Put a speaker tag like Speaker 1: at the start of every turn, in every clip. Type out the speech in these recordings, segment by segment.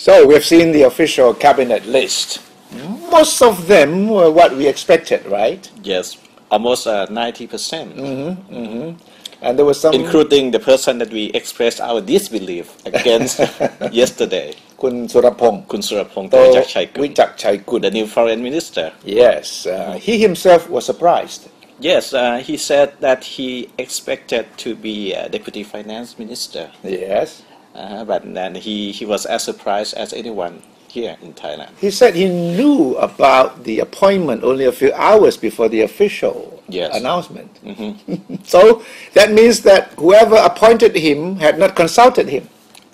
Speaker 1: So we've seen the official cabinet list. Most of them were what we expected, right?
Speaker 2: Yes, almost uh, 90%, percent
Speaker 1: And there was some
Speaker 2: including the person that we expressed our disbelief against yesterday,
Speaker 1: คุณสุรพงศ์
Speaker 2: Kun Surapong
Speaker 1: โต
Speaker 2: Tejachaikun,
Speaker 1: วิจักรชัยกุล
Speaker 2: the new foreign minister.
Speaker 1: Yes, uh, he himself was surprised.
Speaker 2: Yes, uh, he said that he expected to be uh, deputy finance minister,
Speaker 1: Yes.
Speaker 2: uh, but then he, he was as surprised as anyone here in Thailand.
Speaker 1: He said he knew about the appointment only a few hours before the official
Speaker 2: Yes.
Speaker 1: announcement. so that means that whoever appointed him had not consulted him.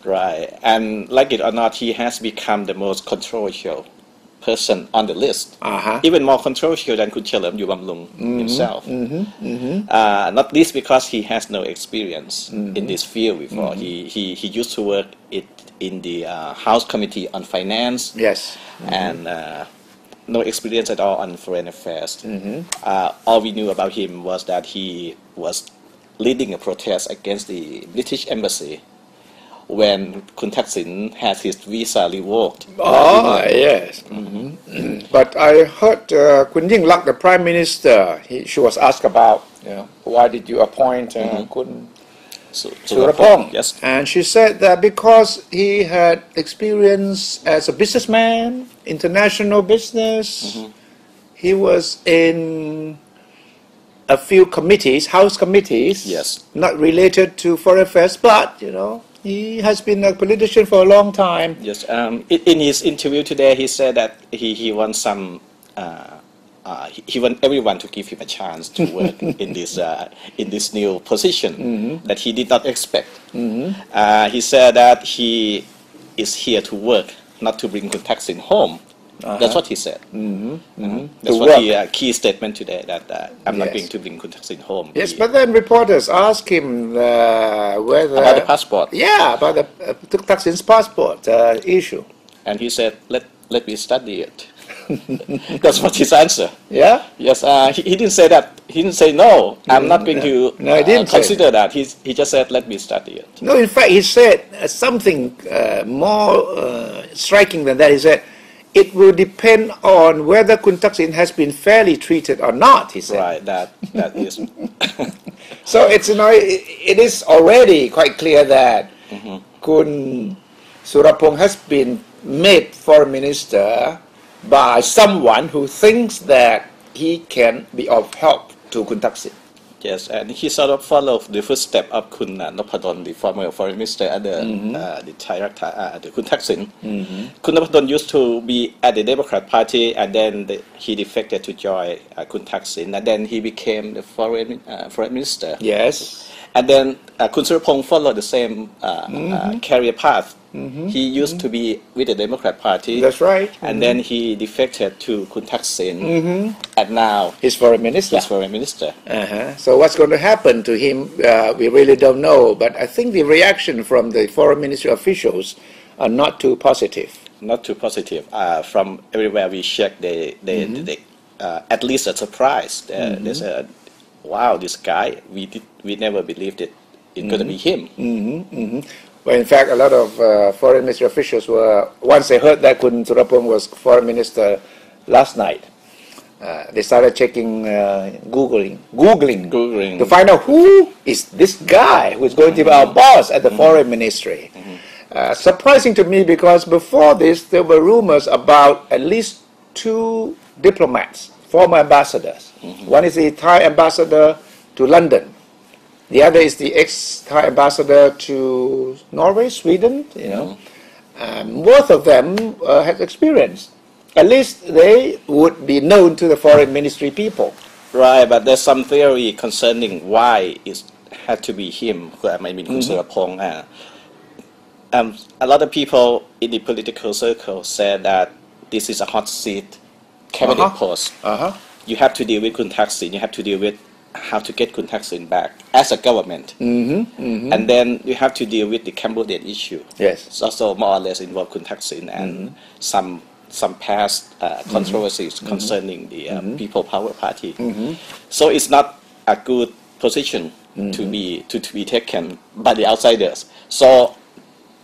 Speaker 2: Right, and like it or not, he has become the most controversial person on the list.
Speaker 1: Uh-huh.
Speaker 2: Even more controversial than Kun Chalerm Yubamlung himself. Uh, not least because he has no experience in this field before. He, he, he used to work it in the uh, House Committee on Finance
Speaker 1: Yes.
Speaker 2: and uh, no experience at all on foreign affairs. Uh, all we knew about him was that he was leading a protest against the British embassy when Kun Thaksin had his visa revoked.
Speaker 1: Oh, yes. Mhm. But I heard uh, Kun Yingluck, the Prime Minister, he, she was asked about, you know, why did you appoint uh, Kun
Speaker 2: Su-
Speaker 1: Surapong?
Speaker 2: Yes.
Speaker 1: And she said that because he had experience as a businessman, international business, he was in a few committees, house committees,
Speaker 2: Yes.
Speaker 1: not related to foreign affairs, but, you know, he has been a politician for a long time.
Speaker 2: Yes. Um, in, in his interview today, he said that he, he wants some. Uh, uh, he, he want everyone to give him a chance to work in this uh, in this new position that he did not expect. Uh, he said that he is here to work, not to bring Kun Thaksin home. That's what he said. Mhm. That's
Speaker 1: To
Speaker 2: what
Speaker 1: work.
Speaker 2: the uh, key statement today. That uh, I'm not going to bring Kun Thaksin home.
Speaker 1: Yes,
Speaker 2: He-
Speaker 1: but then reporters asked him uh, whether
Speaker 2: about the passport,
Speaker 1: Yeah, about the uh, Tuk Thaksin's passport uh, issue.
Speaker 2: and he said, "Let let me study it." That's what his answer.
Speaker 1: Yeah.
Speaker 2: Yes, uh, he, he didn't say that. He didn't say no. I'm not going to
Speaker 1: No, he didn't
Speaker 2: uh,
Speaker 1: say
Speaker 2: consider that. He he just said, "Let me study it."
Speaker 1: No, in fact, he said uh, something uh, more uh, striking than that. He said, "It will depend on whether Kun has been fairly treated or not." He said.
Speaker 2: Right. That that is.
Speaker 1: So it's you know it, it is already quite clear that mm-hmm. Kun Surapong has been made foreign minister by someone who thinks that he can be of help to Kun.
Speaker 2: Yes, and he sort of followed the footstep of Kun uh, Nopadon, the former foreign minister at the uh, the Thai uh, the Kun Thaksin. Kun Nopadon used to be at the Democrat Party, and then the, he defected to join uh, Kun Thaksin, and then he became the foreign uh, foreign minister.
Speaker 1: Yes.
Speaker 2: And then uh, Kun Surapong followed the same uh, uh, career path. He used to be with the Democrat Party.
Speaker 1: That's right.
Speaker 2: And then he defected to Kun Thaksin. And now
Speaker 1: He's foreign minister.
Speaker 2: he's foreign minister.
Speaker 1: Uh-huh. So what's going to happen to him, uh, we really don't know. But I think the reaction from the foreign ministry officials are not too positive.
Speaker 2: Not too positive. Uh, from everywhere we check, they, they, they uh, at least a surprise. Uh, They said, wow, this guy, we, did, we never believed it. It's going to be him.
Speaker 1: Well, in fact, a lot of uh, foreign ministry officials were, once they heard that Kun Surapong was foreign minister last night, uh, they started checking, uh, Googling, Googling,
Speaker 2: Googling.
Speaker 1: to find out who is this guy who's going to be our boss at the foreign ministry. Uh, surprising to me because before this, there were rumors about at least two diplomats, former ambassadors. One is the Thai ambassador to London. The other is the ex-Thai ambassador to Norway, Sweden. You know, um, both of them uh, had experience. At least they would be known to the foreign ministry people.
Speaker 2: Right, but there's some theory concerning why it had to be him, who I mean Kun Surapong. Uh, um, a lot of people in the political circle said that this is a hot seat cabinet
Speaker 1: Uh-huh.
Speaker 2: post.
Speaker 1: Uh-huh.
Speaker 2: You have to deal with Kun Thaksin. You have to deal with how to get Kun Thaksin back as a government. Mm-hmm, And then you have to deal with the Cambodian issue.
Speaker 1: Yes.
Speaker 2: It's also more or less involved Kun Thaksin and some some past uh, controversies concerning the uh, People Power Party. So it's not a good position to be to, to be taken by the outsiders. So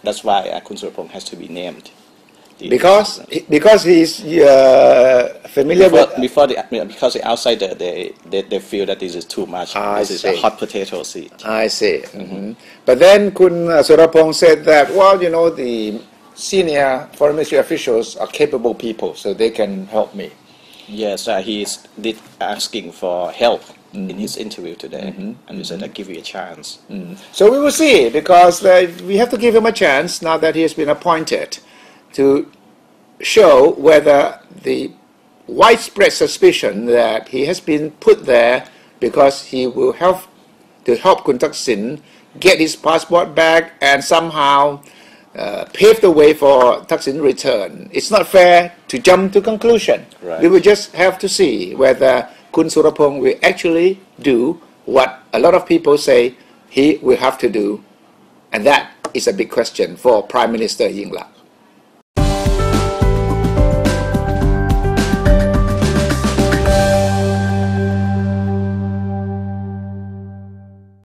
Speaker 2: that's why uh, Kun Surapong has to be named the-
Speaker 1: Because because he's uh, familiar
Speaker 2: before,
Speaker 1: with
Speaker 2: before the because the outsider they, they they feel that this is too much.
Speaker 1: I
Speaker 2: this is a hot potato seat.
Speaker 1: I see. Mhm. But then Kun uh, Surapong said that, well, you know, the senior foreign ministry officials are capable people, so they can help me.
Speaker 2: Yes, uh, he is did asking for help
Speaker 1: Mm-hmm.
Speaker 2: in his interview today, and he said, "I give you a chance."
Speaker 1: So we will see, because uh, we have to give him a chance now that he has been appointed to show whether the widespread suspicion that he has been put there because he will help to help Kun Thaksin get his passport back and somehow uh, pave the way for Thaksin return. It's not fair to jump to conclusion.
Speaker 2: Right.
Speaker 1: We will just have to see whether Kun Surapong will actually do what a lot of people say he will have to do, and that is a big question for Prime Minister Yingluck.